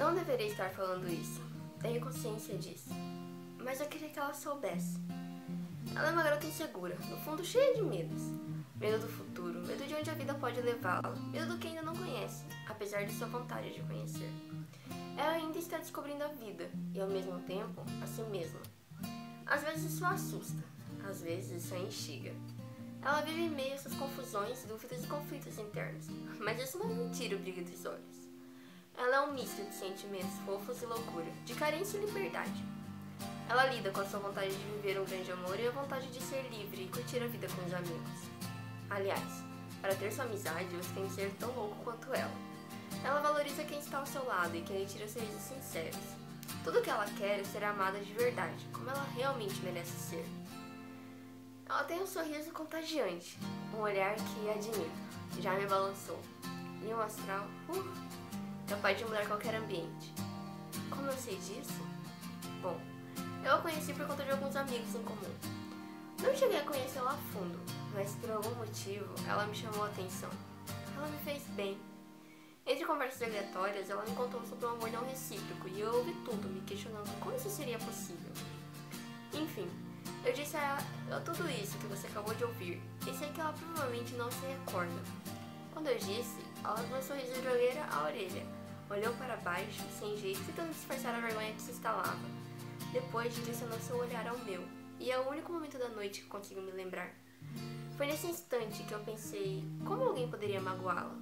Não deveria estar falando isso. Tenho consciência disso. Mas eu queria que ela soubesse. Ela é uma garota insegura, no fundo cheia de medos. Medo do futuro, medo de onde a vida pode levá-la, medo do que ainda não conhece, apesar de sua vontade de conhecer. Ela ainda está descobrindo a vida e, ao mesmo tempo, a si mesma. Às vezes isso a assusta, às vezes isso a instiga. Ela vive em meio a essas confusões, dúvidas e conflitos internos, mas isso não é mentira o brilho dos olhos. Ela é um misto de sentimentos fofos e loucura, de carência e liberdade. Ela lida com a sua vontade de viver um grande amor e a vontade de ser livre e curtir a vida com os amigos. Aliás, para ter sua amizade, você tem que ser tão louco quanto ela. Ela valoriza quem está ao seu lado e quem lhe tira sorrisos sinceros. Tudo que ela quer é ser amada de verdade, como ela realmente merece ser. Ela tem um sorriso contagiante, um olhar que admiro. Já me balançou. E um astral, uh, capaz de mudar qualquer ambiente. Como eu sei disso? Bom, eu a conheci por conta de alguns amigos em comum. Não cheguei a conhecê-la a fundo, mas por algum motivo ela me chamou a atenção. Ela me fez bem. Entre conversas aleatórias, ela me contou sobre um amor não recíproco e eu ouvi tudo, me questionando como isso seria possível. Enfim, eu disse a ela tudo isso que você acabou de ouvir e sei que ela provavelmente não se recorda. Quando eu disse, ela começou a sorriso de orelha a orelha, olhou para baixo, sem jeito, tentando disfarçar a vergonha que se instalava. Depois direcionou seu olhar ao meu, e é o único momento da noite que consigo me lembrar. Foi nesse instante que eu pensei: como alguém poderia magoá-la?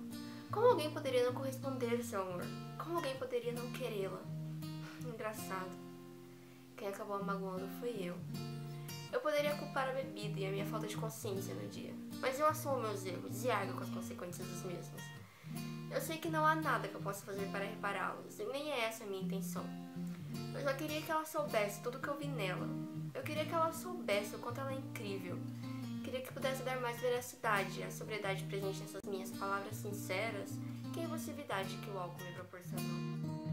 Como alguém poderia não corresponder ao seu amor? Como alguém poderia não querê-la? Engraçado. Quem acabou magoando fui eu. Eu poderia culpar a bebida e a minha falta de consciência no dia, mas eu assumo meus erros e argo com as consequências dos mesmos. Eu sei que não há nada que eu possa fazer para repará-los, e nem é essa a minha intenção. Eu só queria que ela soubesse tudo que eu vi nela. Eu queria que ela soubesse o quanto ela é incrível. Queria que pudesse dar mais veracidade à sobriedade presente nessas minhas palavras sinceras que a impulsividade que o álcool me proporcionou.